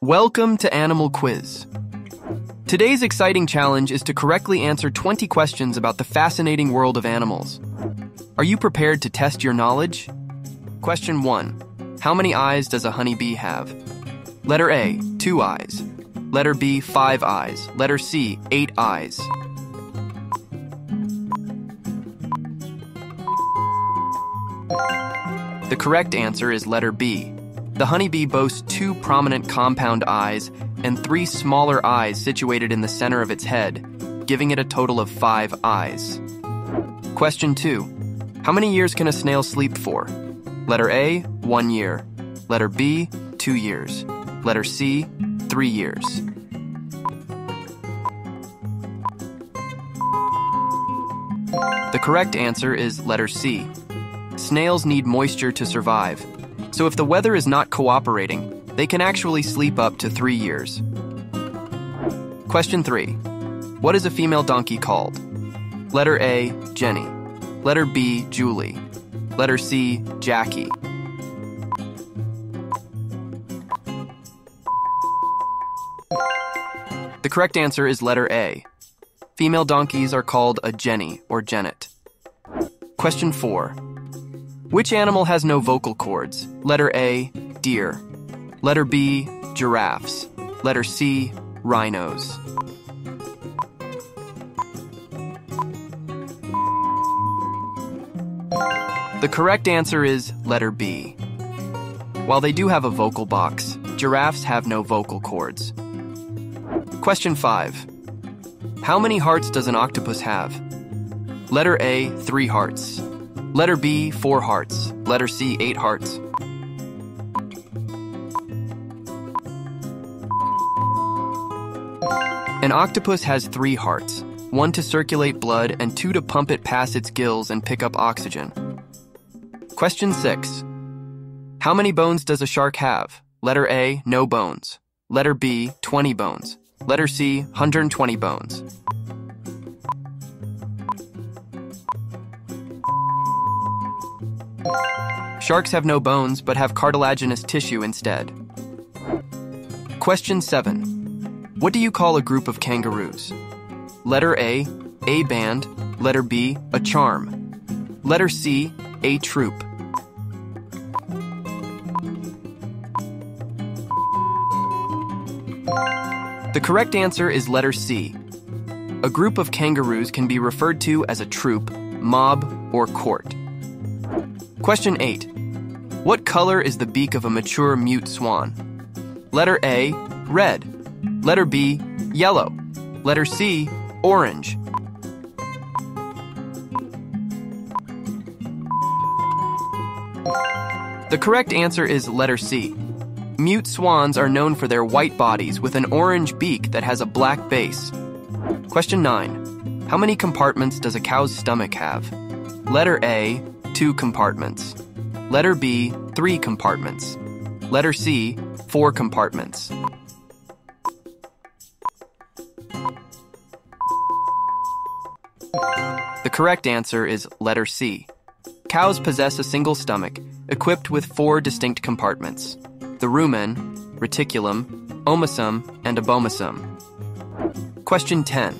Welcome to Animal Quiz. Today's exciting challenge is to correctly answer 20 questions about the fascinating world of animals. Are you prepared to test your knowledge? Question 1. How many eyes does a honeybee have? Letter A, 2 eyes. Letter B, 5 eyes. Letter C, 8 eyes. The correct answer is letter B. The honeybee boasts two prominent compound eyes and three smaller eyes situated in the center of its head, giving it a total of five eyes. Question 2. How many years can a snail sleep for? Letter A, one year. Letter B, two years. Letter C, three years. The correct answer is letter C. Snails need moisture to survive, so if the weather is not cooperating, they can actually sleep up to three years. Question 3. What is a female donkey called? Letter A, Jenny. Letter B, Julie. Letter C, Jackie. The correct answer is letter A. Female donkeys are called a Jenny or Jennet. Question 4. Which animal has no vocal cords? Letter A, deer. Letter B, giraffes. Letter C, rhinos. The correct answer is letter B. While they do have a vocal box, giraffes have no vocal cords. Question 5. How many hearts does an octopus have? Letter A, 3 hearts. Letter B, 4 hearts. Letter C, 8 hearts. An octopus has 3 hearts, one to circulate blood and two to pump it past its gills and pick up oxygen. Question 6. How many bones does a shark have? Letter A, no bones. Letter B, 20 bones. Letter C, 120 bones. Sharks have no bones but have cartilaginous tissue instead. Question 7. What do you call a group of kangaroos? Letter A, a band. Letter B, a charm. Letter C, a troop. The correct answer is letter C. A group of kangaroos can be referred to as a troop, mob, or court. Question 8. What color is the beak of a mature mute swan? Letter A, red. Letter B, yellow. Letter C, orange. The correct answer is letter C. Mute swans are known for their white bodies with an orange beak that has a black base. Question 9. How many compartments does a cow's stomach have? Letter A, two compartments. Letter B, three compartments. Letter C, four compartments. The correct answer is letter C. Cows possess a single stomach, equipped with four distinct compartments the rumen, reticulum, omasum, and abomasum. Question 10.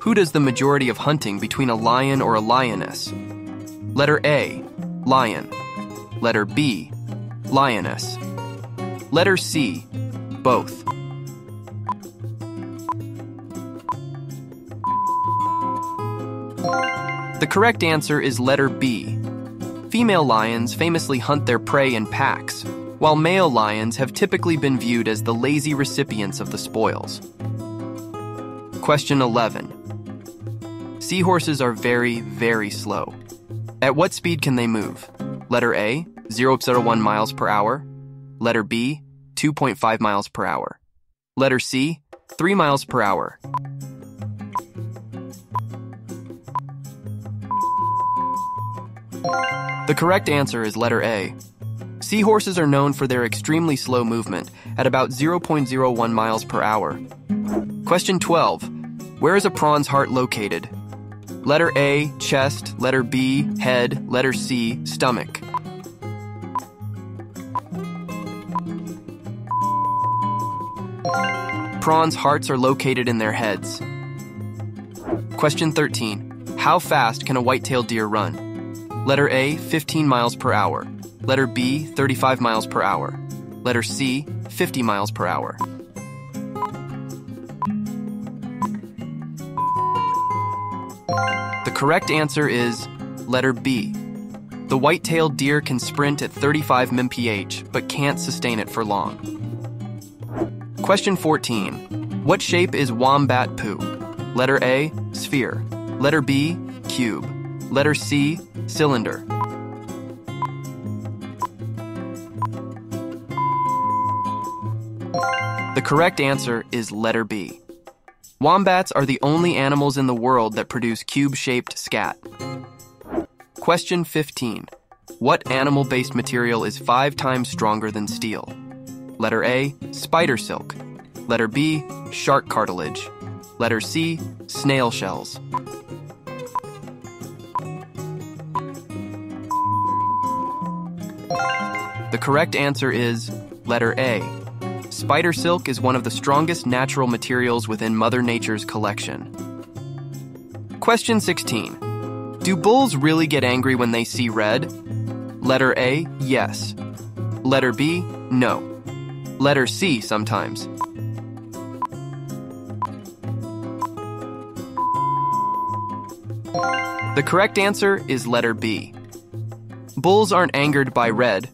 Who does the majority of hunting between a lion or a lioness? Letter A, lion. Letter B, lioness. Letter C, both. The correct answer is letter B. Female lions famously hunt their prey in packs, while male lions have typically been viewed as the lazy recipients of the spoils. Question 11. Seahorses are very, very slow. At what speed can they move? Letter A, 0.01 miles per hour. Letter B, 2.5 miles per hour. Letter C, 3 miles per hour. The correct answer is letter A. Seahorses are known for their extremely slow movement at about 0.01 miles per hour. Question 12. Where is a prawn's heart located? Letter A, chest. Letter B, head. Letter C, stomach. Prawns' hearts are located in their heads. Question 13. How fast can a white-tailed deer run? Letter A, 15 miles per hour. Letter B, 35 miles per hour. Letter C, 50 miles per hour. Correct answer is letter B. The white-tailed deer can sprint at 35 mph, but can't sustain it for long. Question 14. What shape is wombat poo? Letter A, sphere. Letter B, cube. Letter C, cylinder. The correct answer is letter B. Wombats are the only animals in the world that produce cube-shaped scat. Question 15. What animal-based material is five times stronger than steel? Letter A, spider silk. Letter B, shark cartilage. Letter C, snail shells. The correct answer is letter A, Spider silk is one of the strongest natural materials within Mother Nature's collection. Question 16. Do bulls really get angry when they see red? Letter A, yes. Letter B, no. Letter C, sometimes. The correct answer is letter B. Bulls aren't angered by red,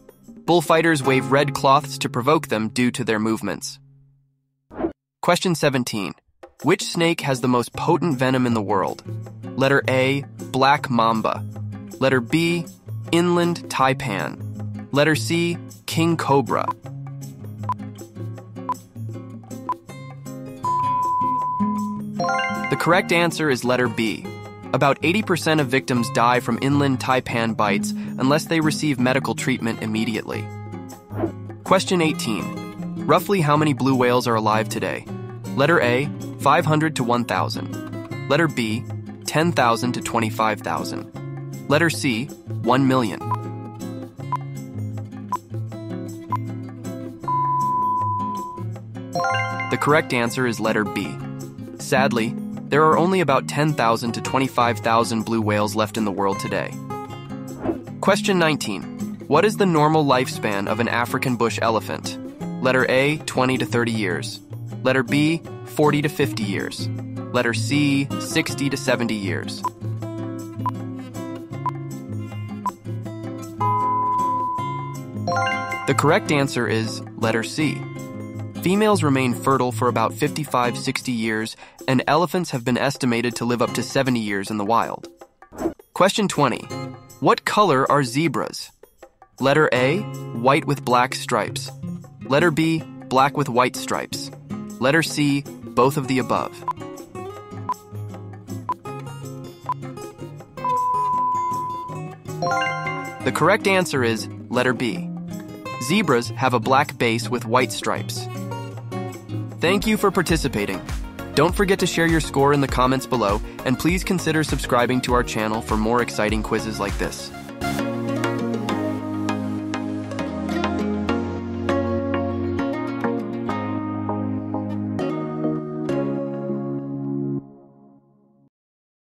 Bullfighters wave red cloths to provoke them due to their movements. Question 17. Which snake has the most potent venom in the world? Letter A, black mamba. Letter B, inland taipan. Letter C, king cobra. The correct answer is letter B. About 80% of victims die from inland taipan bites unless they receive medical treatment immediately. Question 18. Roughly how many blue whales are alive today? Letter A, 500 to 1,000. Letter B, 10,000 to 25,000. Letter C, 1 million. The correct answer is letter B. Sadly, there are only about 10,000 to 25,000 blue whales left in the world today. Question 19. What is the normal lifespan of an African bush elephant? Letter A, 20 to 30 years. Letter B, 40 to 50 years. Letter C, 60 to 70 years. The correct answer is letter C. Females remain fertile for about 55 60 years, and elephants have been estimated to live up to 70 years in the wild. Question 20 What color are zebras? Letter A, white with black stripes. Letter B, black with white stripes. Letter C, both of the above. The correct answer is letter B. Zebras have a black base with white stripes. Thank you for participating. Don't forget to share your score in the comments below, and please consider subscribing to our channel for more exciting quizzes like this.